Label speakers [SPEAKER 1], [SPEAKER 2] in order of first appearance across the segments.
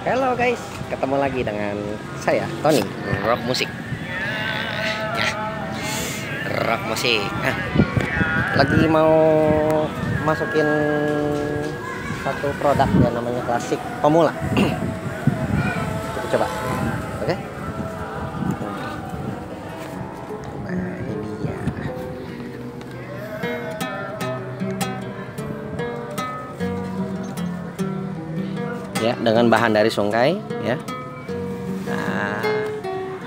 [SPEAKER 1] Halo guys, ketemu lagi dengan saya Tony Rock Musik. Ya, Rock Musik. Nah, lagi mau masukin satu produk yang namanya klasik pemula. ya dengan bahan dari sungkai ya. Nah,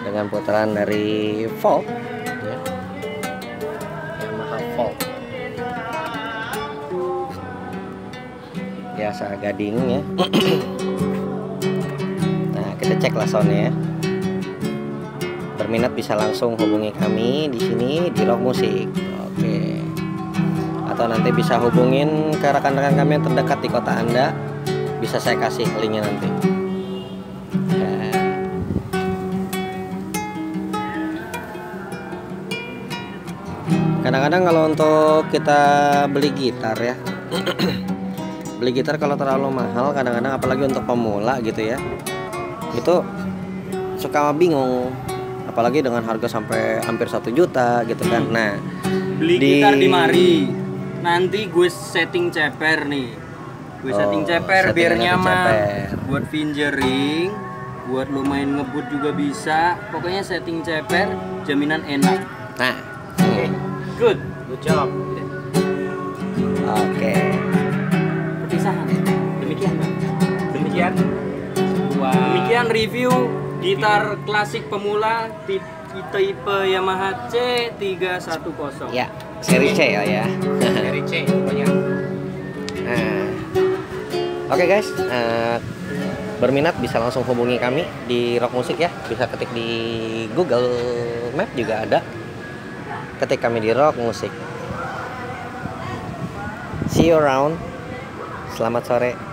[SPEAKER 1] dengan putaran dari volt ya. Yamaha volt biasa gading ya. Nah kita cek lah soundnya ya. Berminat bisa langsung hubungi kami di sini di Rock Musik oke. Atau nanti bisa hubungin ke rekan-rekan kami yang terdekat di kota Anda bisa saya kasih linknya nanti. Ya. kadang-kadang kalau untuk kita beli gitar ya beli gitar kalau terlalu mahal kadang-kadang apalagi untuk pemula gitu ya itu suka bingung apalagi dengan harga sampai hampir satu juta gitu kan. Nah
[SPEAKER 2] beli
[SPEAKER 1] Di-
[SPEAKER 2] gitar di mari. Nanti gue setting ceper nih gue
[SPEAKER 1] Oh,
[SPEAKER 2] setting ceper biar
[SPEAKER 1] settingannya di
[SPEAKER 2] nyaman.
[SPEAKER 1] ceper.
[SPEAKER 2] buat fingering buat lo main ngebut juga bisa. Pokoknya setting ceper jaminan enak.
[SPEAKER 1] Nah.
[SPEAKER 2] Oke good. Good job.
[SPEAKER 1] Oke.
[SPEAKER 2] Perpisahan. Demikian Bang. demikian. Demikian review gitar klasik pemula tipe, tipe Yamaha C310
[SPEAKER 1] ya seri C ya ya.
[SPEAKER 2] Dari C pokoknya.
[SPEAKER 1] Nah, Oke guys, eh, berminat bisa langsung hubungi kami di Rock Musik ya. Bisa ketik di Google Map juga ada. Ketik kami di Rock Musik. See you around. Selamat sore.